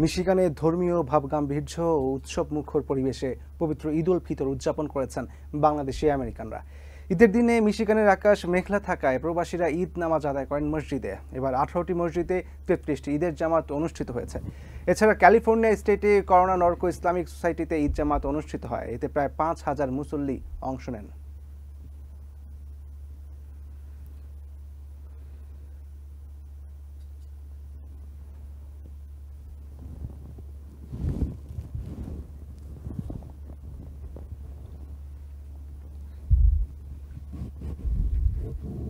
মিশিগানে ধর্মীয় ভাবগাম্ভীর্য ও উৎসব মুখর পরিবেশে পবিত্র ঈদ উল ফিতর উদযাপন করেছেন বাংলাদেশি আমেরিকানরা। ঈদের দিনে মিশিগানের আকাশ মেঘলা থাকায় প্রবাসীরা ঈদ নামাজ আদায় করেন মসজিদে। এবার আঠারোটি মসজিদে তেত্রিশটি ঈদের জামাত অনুষ্ঠিত হয়েছে। এছাড়া ক্যালিফোর্নিয়া স্টেটে করোনা নর্কো ইসলামিক সোসাইটিতে ঈদ জামাত অনুষ্ঠিত হয়। এতে প্রায় পাঁচ হাজার মুসল্লি অংশ নেন।